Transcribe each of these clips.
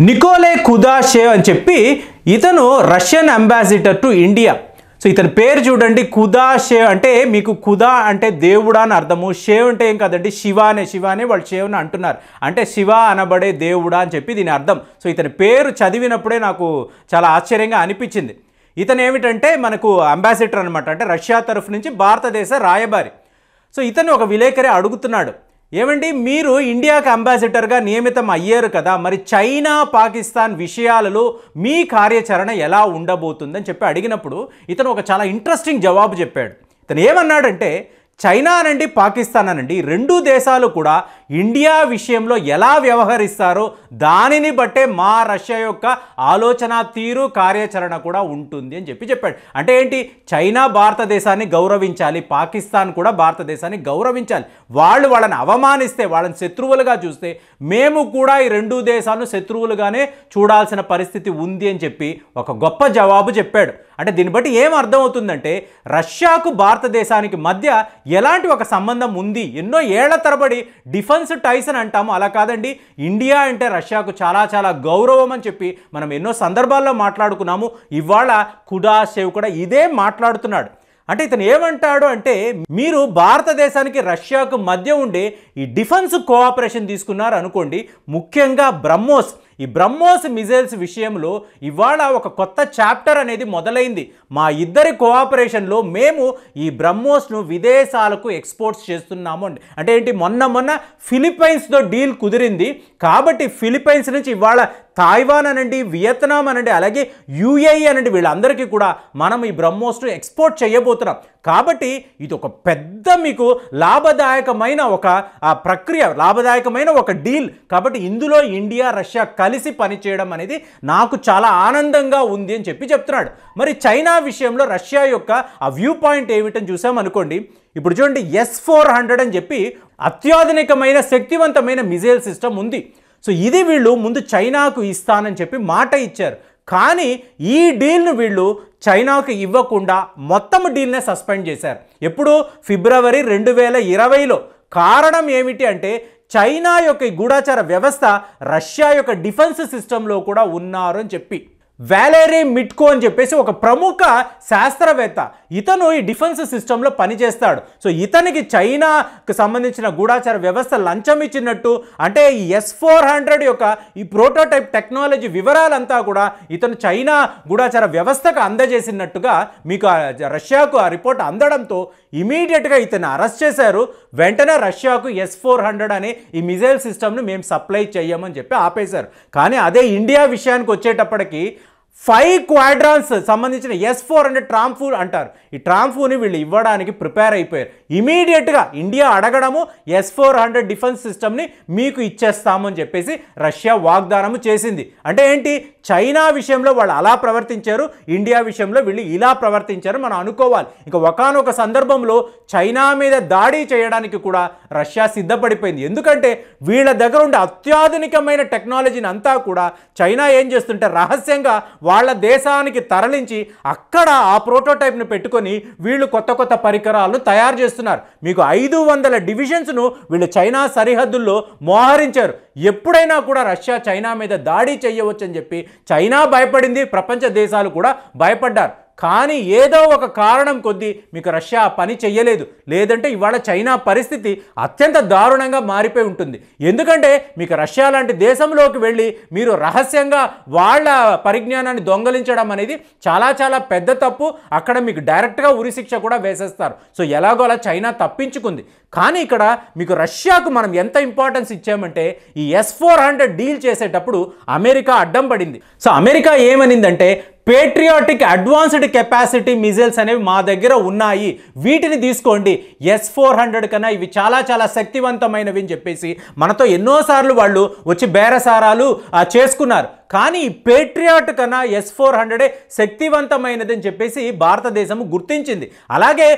నికోలే కుదాషేవ్ అని చెప్పి ఇతను Russian ambassador to India. So ఇతని పేరు చూడండి కుదా షేవ్ అంటే మీకు కుదా అంటే దేవుడా అని అర్థము. షేవ్ అంటే ఏం కాదండి శివ అనే శివ అనే వాళ్ళు షేవ్ని అంటున్నారు. అంటే శివ అనబడే దేవుడా అని చెప్పి దీని అర్థం. సో ఇతని పేరు చదివినప్పుడే నాకు చాలా ఆశ్చర్యంగా అనిపించింది. ఇతను ఏమిటంటే మనకు అంబాసిడర్ అనమాట అంటే రష్యా తరఫు నుంచి భారతదేశ రాయబారి. సో ఇతను ఒక విలేకరి అడుగుతున్నాడు. ఏమండి మీరు ఇండియాకి అంబాసిడర్గా నియమితం అయ్యారు కదా మరి చైనా పాకిస్తాన్ విషయాలలో మీ కార్యాచరణ ఎలా ఉండబోతుందని చెప్పి అడిగినప్పుడు ఇతను ఒక చాలా ఇంట్రెస్టింగ్ జవాబు చెప్పాడు. ఇతను ఏమన్నాడంటే చైనా అనండి పాకిస్తాన్ అనండి రెండు దేశాలు కూడా ఇండియా విషయంలో ఎలా వ్యవహరిస్తారో దానిని బట్టే మా రష్యా యొక్క ఆలోచన తీరు కార్యాచరణ కూడా ఉంటుంది అని చెప్పి చెప్పాడు. అంటే ఏంటి? చైనా భారతదేశాన్ని గౌరవించాలి పాకిస్తాన్ కూడా భారతదేశాన్ని గౌరవించాలి. వాళ్ళు వాళ్ళని అవమానిస్తే వాళ్ళని శత్రువులుగా చూస్తే మేము కూడా ఈ రెండు దేశాలను శత్రువులుగానే చూడాల్సిన పరిస్థితి ఉంది అని చెప్పి ఒక గొప్ప జవాబు చెప్పాడు. అంటే దీన్ని బట్టి ఏం అర్థమవుతుందంటే రష్యాకు భారతదేశానికి మధ్య ఎలాంటి ఒక సంబంధం ఉంది? ఎన్నో ఏళ్ళ తరబడి డిఫెన్స్ టైస్ టైసన్ అంటాము. అలా కాదండి. ఇండియా అంటే రష్యాకు చాలా చాలా గౌరవం అని చెప్పి మనం ఎన్నో సందర్భాల్లో మాట్లాడుకున్నాము. ఇవాళ కుడాషేవ్ కూడా ఇదే మాట్లాడుతున్నాడు. అంటే ఇతను ఏమంటాడు అంటే మీరు భారతదేశానికి రష్యాకు మధ్య ఉండే ఈ డిఫెన్స్ కోఆపరేషన్ తీసుకున్నారు అనుకోండి ముఖ్యంగా బ్రహ్మోస్ ఈ బ్రహ్మోస్ మిజైల్స్ విషయంలో ఇవాళ ఒక కొత్త చాప్టర్ అనేది మొదలైంది. మా ఇద్దరి కోఆపరేషన్లో మేము ఈ బ్రహ్మోస్ను విదేశాలకు ఎక్స్పోర్ట్స్ చేస్తున్నాము అండి. అంటే ఏంటి? మొన్న మొన్న ఫిలిప్పైన్స్తో డీల్ కుదిరింది. కాబట్టి ఫిలిప్పైన్స్ నుంచి ఇవాళ తాయివాన్ అనండి వియత్నాం అనండి అలాగే యుఏఈ అనండి వీళ్ళందరికీ కూడా మనం ఈ బ్రహ్మోస్ను ఎక్స్పోర్ట్ చేయబోతున్నాం. కాబట్టి ఇది ఒక పెద్ద మీకు లాభదాయకమైన ఒక ప్రక్రియ లాభదాయకమైన ఒక డీల్. కాబట్టి ఇందులో ఇండియా రష్యా కలిసి పనిచేయడం అనేది నాకు చాలా ఆనందంగా ఉంది అని చెప్పి చెప్తున్నాడు. మరి చైనా విషయంలో రష్యా యొక్క ఆ వ్యూ పాయింట్ ఏమిటని చూసామనుకోండి ఇప్పుడు చూడండి ఎస్ ఫోర్ హండ్రెడ్ అని చెప్పి అత్యాధునికమైన శక్తివంతమైన మిజైల్ సిస్టమ్ ఉంది. సో ఇది వీళ్ళు ముందు చైనాకు ఇస్తానని చెప్పి మాట ఇచ్చారు. కానీ ఈ డీల్ను వీళ్ళు చైనాకు ఇవ్వకుండా మొత్తం డీల్నే సస్పెండ్ చేశారు. ఎప్పుడు? ఫిబ్రవరి రెండు వేల ఇరవైలో. కారణం ఏమిటి అంటే చైనా యొక్క గూఢాచార వ్యవస్థ రష్యా యొక్క డిఫెన్స్ సిస్టంలో కూడా ఉన్నారు అని చెప్పి. వ్యాలేరీ మిట్కో అని చెప్పేసి ఒక ప్రముఖ శాస్త్రవేత్త. ఇతను ఈ డిఫెన్స్ సిస్టంలో పనిచేస్తాడు. సో ఇతనికి చైనాకు సంబంధించిన గూఢాచార వ్యవస్థ లంచం ఇచ్చినట్టు అంటే ఈ ఎస్ ఫోర్ హండ్రెడ్ యొక్క ఈ ప్రోటోటైప్ టెక్నాలజీ వివరాలంతా కూడా ఇతను చైనా గూఢాచార వ్యవస్థకు అందజేసినట్టుగా మీకు రష్యాకు ఆ రిపోర్ట్ అందడంతో ఇమీడియట్గా ఇతను అరెస్ట్ చేశారు. వెంటనే రష్యాకు ఎస్ ఫోర్ హండ్రెడ్ అనే ఈ మిజైల్ సిస్టమ్ను మేము సప్లై చేయమని చెప్పి ఆపేశారు. కానీ అదే ఇండియా విషయానికి వచ్చేటప్పటికి ఫైవ్ క్వాడ్రాన్స్ సంబంధించిన ఎస్ ఫోర్ అంటే ట్రాంఫూ అంటారు. ఈ ట్రాంఫూని వీళ్ళు ఇవ్వడానికి ప్రిపేర్ అయిపోయారు. ఇమీడియట్గా ఇండియా అడగడము ఎస్ ఫోర్ హండ్రెడ్ డిఫెన్స్ సిస్టమ్ని మీకు ఇచ్చేస్తామని చెప్పేసి రష్యా వాగ్దానము చేసింది. అంటే ఏంటి? చైనా విషయంలో వాళ్ళు అలా ప్రవర్తించారు ఇండియా విషయంలో వీళ్ళు ఇలా ప్రవర్తించారు మనం అనుకోవాలి. ఇంకా ఒకనొక సందర్భంలో చైనా మీద దాడి చేయడానికి కూడా రష్యా సిద్ధపడిపోయింది. ఎందుకంటే వీళ్ళ దగ్గర ఉండే అత్యాధునికమైన టెక్నాలజీని అంతా కూడా చైనా ఏం చేస్తుంటే రహస్యంగా వాళ్ళ దేశానికి తరలించి అక్కడ ఆ ప్రోటోటైప్ను పెట్టుకొని వీళ్ళు కొత్త కొత్త పరికరాలను తయారు చేస్తున్నారు. మీకు ఐదు వందల డివిజన్స్ను వీళ్ళు చైనా సరిహద్దుల్లో మోహరించారు. ఎప్పుడైనా కూడా రష్యా చైనా మీద దాడి చేయవచ్చని చెప్పి చైనా భయపడింది ప్రపంచ దేశాలు కూడా భయపడ్డారు. కానీ ఏదో ఒక కారణం కొద్దీ మీకు రష్యా ఆ పని చెయ్యలేదు. లేదంటే ఇవాళ చైనా పరిస్థితి అత్యంత దారుణంగా మారిపోయి ఉంటుంది. ఎందుకంటే మీకు రష్యా లాంటి దేశంలోకి వెళ్ళి మీరు రహస్యంగా వాళ్ళ పరిజ్ఞానాన్ని దొంగలించడం అనేది చాలా చాలా పెద్ద తప్పు. అక్కడ మీకు డైరెక్ట్గా ఉరిశిక్ష కూడా వేసేస్తారు. సో ఎలాగో అలా చైనా తప్పించుకుంది. కానీ ఇక్కడ మీకు రష్యాకు మనం ఎంత ఇంపార్టెన్స్ ఇచ్చామంటే ఈ ఎస్ ఫోర్ హండ్రెడ్ డీల్ చేసేటప్పుడు అమెరికా అడ్డం పడింది. సో అమెరికా ఏమనిందంటే పేట్రియాటిక్ అడ్వాన్స్డ్ కెపాసిటీ మిజైల్స్ అనేవి మా దగ్గర ఉన్నాయి. వీటిని తీసుకోండి. ఎస్ ఫోర్ హండ్రెడ్ కన్నా ఇవి చాలా చాలా శక్తివంతమైనవి అని చెప్పేసి మనతో ఎన్నోసార్లు వాళ్ళు వచ్చి బేరసారాలు చేసుకున్నారు. కానీ పేట్రియాట్ కన్నా ఎస్ ఫోర్ హండ్రెడే శక్తివంతమైనది అని చెప్పేసి భారతదేశం గుర్తించింది. అలాగే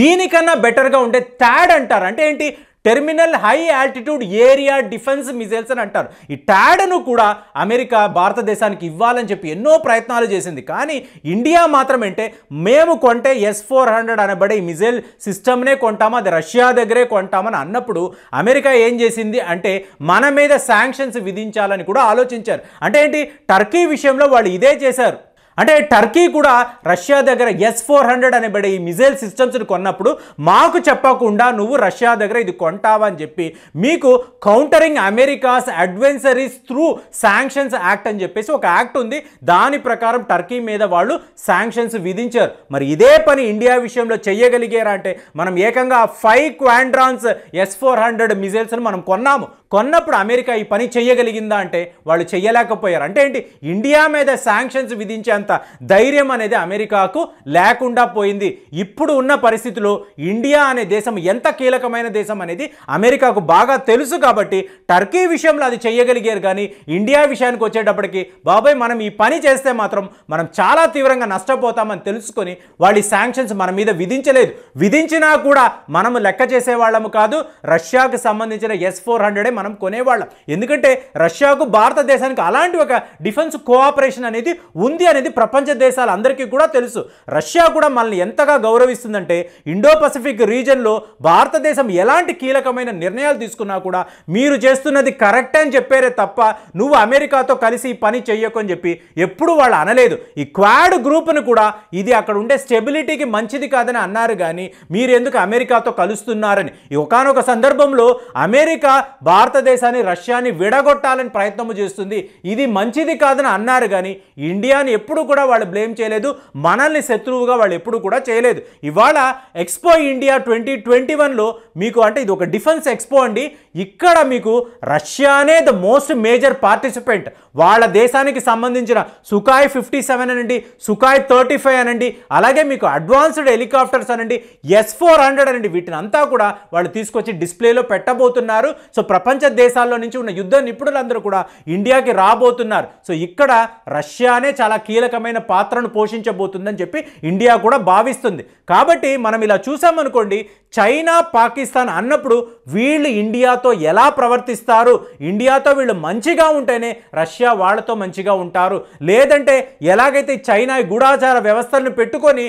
దీనికన్నా బెటర్గా ఉండే థాడ్ అంటారు. అంటే ఏంటి? Terminal high altitude area defence missiles అని అంటారు. ఈ ట్యాడ్ను కూడా అమెరికా భారతదేశానికి ఇవ్వాలని చెప్పి ఎన్నో ప్రయత్నాలు చేసింది. కానీ ఇండియా మాత్రం అంటే మేము కొంటే ఎస్ ఫోర్ హండ్రెడ్ అనబడే ఈ మిజైల్ సిస్టమ్నే కొంటాము అది రష్యా దగ్గరే కొంటామని అన్నప్పుడు అమెరికా ఏం చేసింది అంటే మన మీద శాంక్షన్స్ విధించాలని కూడా ఆలోచించారు. అంటే ఏంటి? టర్కీ విషయంలో వాళ్ళు ఇదే చేశారు. అంటే టర్కీ కూడా రష్యా దగ్గర ఎస్ ఫోర్ హండ్రెడ్ అనబడే ఈ మిజైల్ సిస్టమ్స్ని కొన్నప్పుడు మాకు చెప్పకుండా నువ్వు రష్యా దగ్గర ఇది కొంటావా అని చెప్పి మీకు countering America's adversaries through sanctions act అని చెప్పేసి ఒక యాక్ట్ ఉంది. దాని ప్రకారం టర్కీ మీద వాళ్ళు శాంక్షన్స్ విధించారు. మరి ఇదే పని ఇండియా విషయంలో చేయగలిగారా అంటే మనం ఏకంగా five squadrons S four hundred మిజైల్స్ని మనం కొన్నాము. కొన్నప్పుడు అమెరికా ఈ పని చేయగలిగిందా అంటే వాళ్ళు చేయలేకపోయారు అంటే ఏంటి? ఇండియా మీద శాంక్షన్స్ విధించేంత ధైర్యం అనేది అమెరికాకు లేకుండా పోయింది. ఇప్పుడు ఉన్న పరిస్థితిలో ఇండియా అనే దేశం ఎంత కీలకమైన దేశం అనేది అమెరికాకు బాగా తెలుసు కాబట్టి టర్కీ విషయంలో అది చేయగలిగారు కానీ ఇండియా విషయానికి వచ్చేటప్పటికి బాబాయ్ మనం ఈ పని చేస్తే మాత్రం మనం చాలా తీవ్రంగా నష్టపోతామని తెలుసుకొని వాళ్ళు ఈ శాంక్షన్స్ మన మీద విధించలేదు. విధించినా కూడా మనము లెక్క చేసే వాళ్ళము కాదు. రష్యాకు సంబంధించిన ఎస్ ఫోర్ హండ్రెడే మనం కొనేవాళ్ళం. ఎందుకంటే రష్యాకు భారతదేశానికి అలాంటి ఒక డిఫెన్స్ కోఆపరేషన్ అనేది ఉంది అనేది ప్రపంచ దేశాలందరికీ కూడా తెలుసు. రష్యా కూడా మనల్ని ఎంతగా గౌరవిస్తుందంటే ఇండో పసిఫిక్ రీజన్లో భారతదేశం ఎలాంటి కీలకమైన నిర్ణయాలు తీసుకున్నా కూడా మీరు చేస్తున్నది కరెక్ట్ అని చెప్పారే తప్ప నువ్వు అమెరికాతో కలిసి పని చెయ్యకు అని చెప్పి ఎప్పుడు వాళ్ళు అనలేదు. ఈ క్వాడ్ గ్రూప్ను కూడా ఇది అక్కడ ఉండే స్టెబిలిటీకి మంచిది కాదని అన్నారు కానీ మీరు ఎందుకు అమెరికాతో కలుస్తున్నారని. ఒకనొక సందర్భంలో అమెరికా భారత భారతదేశాన్ని రష్యాని విడగొట్టాలని ప్రయత్నం చేస్తుంది. ఇది మంచిది కాదని అన్నారు కానీ ఇండియాని ఎప్పుడు కూడా వాళ్ళు బ్లేమ్ చేయలేదు. మనల్ని శత్రువుగా వాళ్ళు ఎప్పుడు కూడా చేయలేదు. ఇవాళ ఎక్స్పో ఇండియా ట్వంటీ ట్వంటీ వన్లో మీకు అంటే ఇది ఒక డిఫెన్స్ ఎక్స్పో అండి. ఇక్కడ మీకు రష్యానే ద మోస్ట్ మేజర్ పార్టిసిపెంట్ వాళ్ళ దేశానికి సంబంధించిన సుకాయ్ ఫిఫ్టీ సెవెన్ అనండి సుకాయ్ థర్టీ ఫైవ్ అనండి అలాగే మీకు అడ్వాన్స్డ్ హెలికాప్టర్స్ అనండి ఎస్ ఫోర్ హండ్రెడ్ అనండి. వీటిని అంతా కూడా వాళ్ళు తీసుకొచ్చి డిస్ప్లేలో పెట్టబోతున్నారు. సో ప్రపంచ దేశాల్లో నుంచి ఉన్న యుద్ధ నిపుణులందరూ కూడా ఇండియాకి రాబోతున్నారు. సో ఇక్కడ రష్యానే చాలా కీలకమైన పాత్రను పోషించబోతుందని చెప్పి ఇండియా కూడా భావిస్తుంది. కాబట్టి మనం ఇలా చూసామనుకోండి చైనా పాకిస్తాన్ అన్నప్పుడు వీళ్ళు ఇండియాతో ఎలా ప్రవర్తిస్తారు? ఇండియాతో వీళ్ళు మంచిగా ఉంటేనే రష్యా వాళ్ళతో మంచిగా ఉంటారు. లేదంటే ఎలాగైతే చైనా గూఢాచార వ్యవస్థలను పెట్టుకొని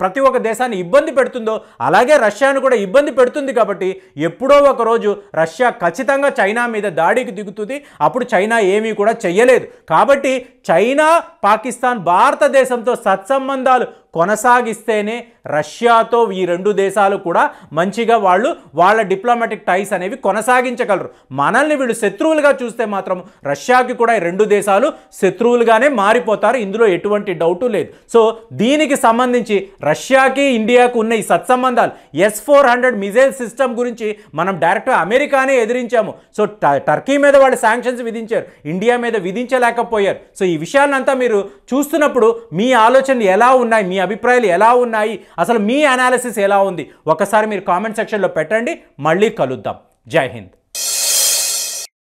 ప్రతి ఒక్క దేశాన్ని ఇబ్బంది పెడుతుందో అలాగే రష్యాను కూడా ఇబ్బంది పెడుతుంది కాబట్టి ఎప్పుడో ఒకరోజు రష్యా ఖచ్చితంగా చైనా మీద దాడికి దిగుతుంది అప్పుడు చైనా ఏమీ కూడా చెయ్యలేదు. కాబట్టి చైనా పాకిస్తాన్ భారతదేశంతో సత్సంబంధాలు కొనసాగిస్తేనే రష్యాతో ఈ రెండు దేశాలు కూడా మంచిగా వాళ్ళు వాళ్ళ డిప్లొమాటిక్ టైస్ అనేవి కొనసాగించగలరు. మనల్ని వీళ్ళు శత్రువులుగా చూస్తే మాత్రం రష్యాకి కూడా ఈ రెండు దేశాలు శత్రువులుగానే మారిపోతారు. ఇందులో ఎటువంటి డౌటు లేదు. సో దీనికి సంబంధించి రష్యాకి ఇండియాకు ఉన్న ఈ సత్సంబంధాలు S four hundred missile system గురించి మనం డైరెక్ట్గా అమెరికానే ఎదిరించాము. సో టర్కీ మీద వాళ్ళు శాంక్షన్స్ విధించారు. ఇండియా మీద విధించలేకపోయారు. సో ఈ విషయాలంతా మీరు చూస్తున్నప్పుడు మీ ఆలోచనలు ఎలా ఉన్నాయి? మీ అభిప్రాయాలు ఎలా ఉన్నాయి? అసలు మీ అనాలిసిస్ ఎలా ఉంది? ఒకసారి మీరు కామెంట్ సెక్షన్లో పెట్టండి. మళ్ళీ కలుద్దాం. జై హింద్.